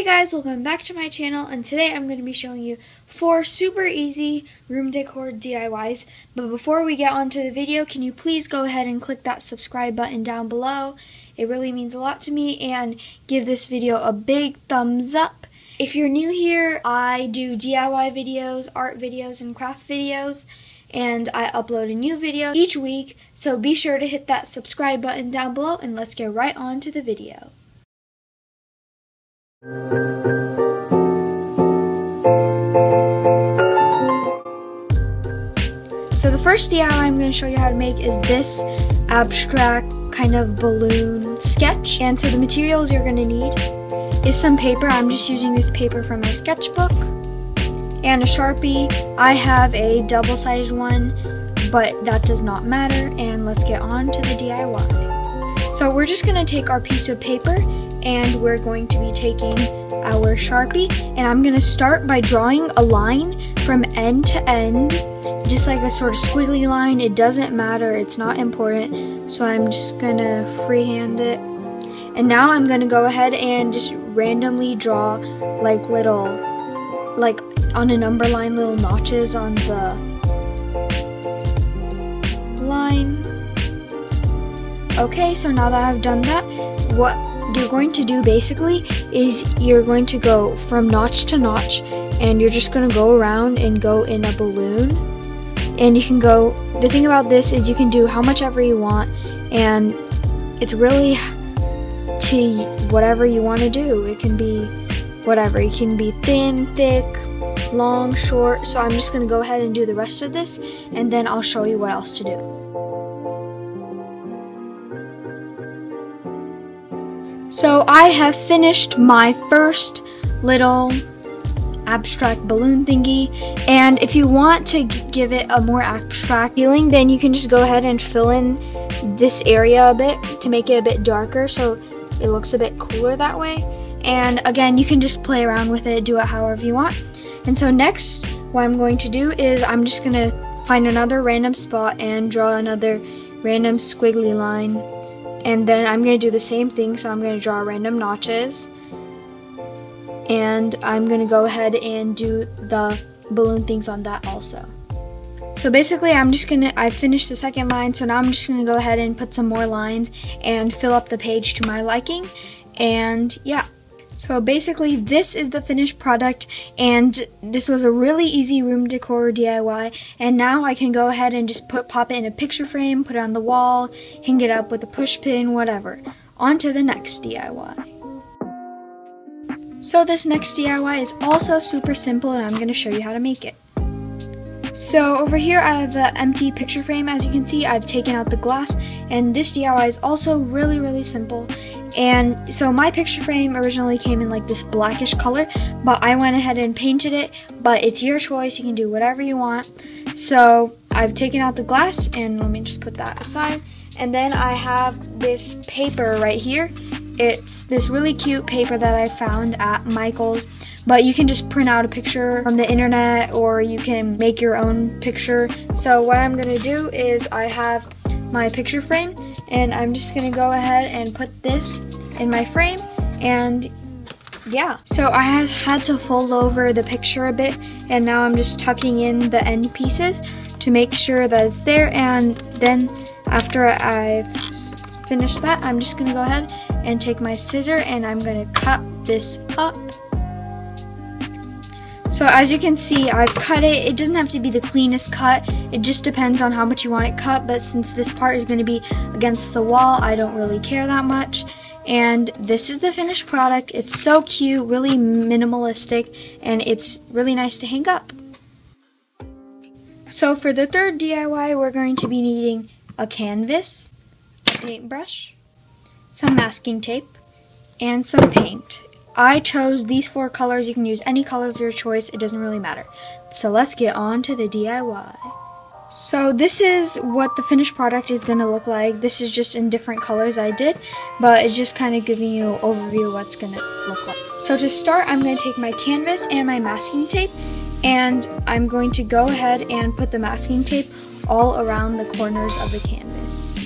Hey guys, welcome back to my channel and today I'm going to be showing you four super easy room decor DIYs. But before we get on to the video, can you please go ahead and click that subscribe button down below. It really means a lot to me and give this video a big thumbs up. If you're new here, I do DIY videos, art videos, and craft videos and I upload a new video each week, so be sure to hit that subscribe button down below and let's get right on to the video. So the first DIY I'm going to show you how to make is this abstract kind of balloon sketch. And so the materials you're going to need is some paper. I'm just using this paper from my sketchbook and a Sharpie. I have a double-sided one, but that does not matter. And let's get on to the DIY. So we're just gonna take our piece of paper and we're going to be taking our Sharpie and I'm gonna start by drawing a line from end to end, just like a sort of squiggly line. It doesn't matter, it's not important. So I'm just gonna freehand it. And now I'm gonna go ahead and just randomly draw like little, like on a number line little notches on the line. Okay, so now that I've done that, what you're going to do basically is you're going to go from notch to notch and you're just going to go around and go in a balloon. And you can go, the thing about this is you can do how much ever you want and it's really to whatever you want to do. It can be whatever. It can be thin, thick, long, short. So I'm just going to go ahead and do the rest of this and then I'll show you what else to do. So I have finished my first little abstract balloon thingy. And if you want to give it a more abstract feeling then you can just go ahead and fill in this area a bit to make it a bit darker so it looks a bit cooler that way. And again you can just play around with it do it however you want. And so next, what I'm going to do is I'm just going to find another random spot and draw another random squiggly line. And then I'm going to do the same thing, so I'm going to draw random notches. And I'm going to go ahead and do the balloon things on that also. So basically I'm just gonna, I finished the second line, so now I'm just gonna go ahead and put some more lines and fill up the page to my liking. And yeah. So basically this is the finished product and this was a really easy room decor DIY and now I can go ahead and just put pop it in a picture frame, put it on the wall, hang it up with a push pin, whatever. On to the next DIY. So this next DIY is also super simple and I'm going to show you how to make it. So over here I have an empty picture frame as you can see I've taken out the glass and this DIY is also really really simple and so my picture frame originally came in like this blackish color, but I went ahead and painted it, but it's your choice, you can do whatever you want. So I've taken out the glass and let me just put that aside. And then I have this paper right here. It's this really cute paper that I found at Michael's, but you can just print out a picture from the internet or you can make your own picture. So what I'm gonna do is I have my picture frame and I'm just gonna go ahead and put this in my frame and yeah. So I had to fold over the picture a bit and now I'm just tucking in the end pieces to make sure that it's there and then after I've finished that I'm just gonna go ahead and take my scissor and I'm gonna cut this up so as you can see, I've cut it. It doesn't have to be the cleanest cut. It just depends on how much you want it cut. But since this part is going to be against the wall, I don't really care that much. And this is the finished product. It's so cute, really minimalistic, and it's really nice to hang up. So for the third DIY, we're going to be needing a canvas, a paintbrush, some masking tape, and some paint. I chose these four colors. You can use any color of your choice. It doesn't really matter. So let's get on to the DIY. So this is what the finished product is going to look like. This is just in different colors I did, but it's just kind of giving you an overview of what's going to look like. So to start, I'm going to take my canvas and my masking tape, and I'm going to go ahead and put the masking tape all around the corners of the canvas.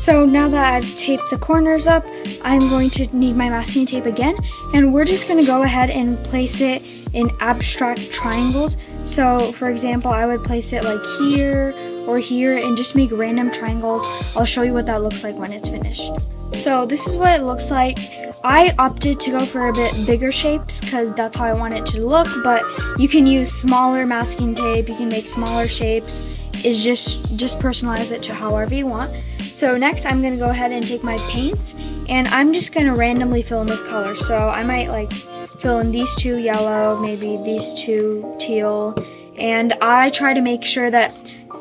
So now that I've taped the corners up, I'm going to need my masking tape again, and we're just gonna go ahead and place it in abstract triangles. So for example, I would place it like here or here and just make random triangles. I'll show you what that looks like when it's finished. So this is what it looks like. I opted to go for a bit bigger shapes because that's how I want it to look, but you can use smaller masking tape, you can make smaller shapes. It's just, just personalize it to however you want. So next I'm gonna go ahead and take my paints and I'm just gonna randomly fill in this color. So I might like fill in these two yellow, maybe these two teal, and I try to make sure that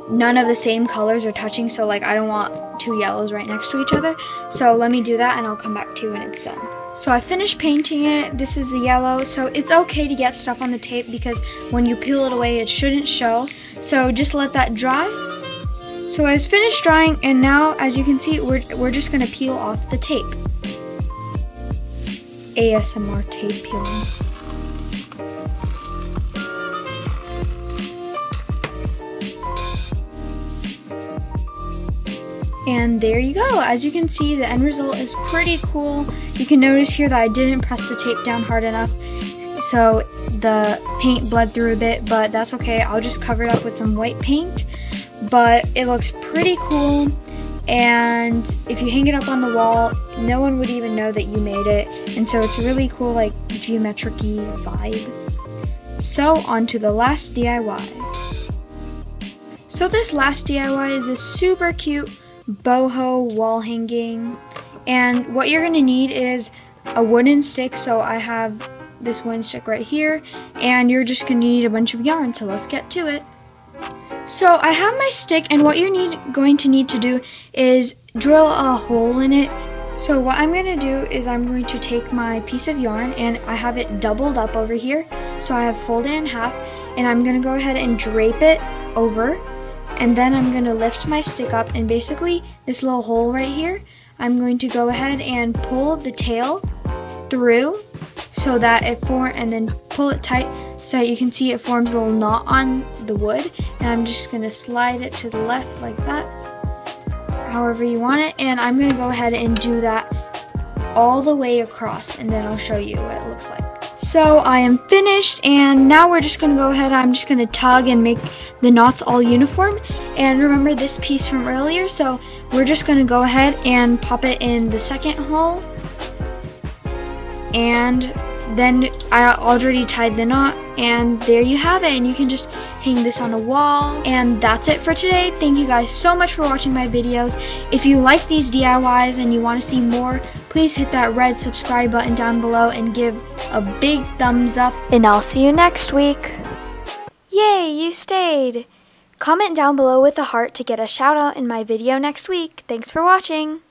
none of the same colors are touching so like I don't want two yellows right next to each other. So let me do that and I'll come back to you when it's done. So I finished painting it. This is the yellow. So it's okay to get stuff on the tape because when you peel it away it shouldn't show. So just let that dry so it's finished drying and now as you can see we're, we're just gonna peel off the tape ASMR tape peeling And there you go. As you can see, the end result is pretty cool. You can notice here that I didn't press the tape down hard enough, so the paint bled through a bit, but that's okay. I'll just cover it up with some white paint. But it looks pretty cool, and if you hang it up on the wall, no one would even know that you made it. And so it's really cool, like geometric vibe. So on to the last DIY. So this last DIY is a super cute boho wall hanging. And what you're gonna need is a wooden stick. So I have this wooden stick right here. And you're just gonna need a bunch of yarn. So let's get to it. So I have my stick and what you're need, going to need to do is drill a hole in it. So what I'm gonna do is I'm going to take my piece of yarn and I have it doubled up over here. So I have folded in half and I'm gonna go ahead and drape it over and then I'm going to lift my stick up and basically this little hole right here, I'm going to go ahead and pull the tail through so that it form and then pull it tight so you can see it forms a little knot on the wood and I'm just to slide it to the left like that however you want it and I'm to go ahead and do that all the way across and then I'll show you what it looks like. So I am finished and now we're just going to go ahead, I'm just going to tug and make the knots all uniform. And remember this piece from earlier, so we're just going to go ahead and pop it in the second hole. And then I already tied the knot and there you have it and you can just hang this on a wall. And that's it for today. Thank you guys so much for watching my videos. If you like these DIYs and you want to see more please hit that red subscribe button down below and give a big thumbs up. And I'll see you next week. Yay you stayed. Comment down below with a heart to get a shout out in my video next week. Thanks for watching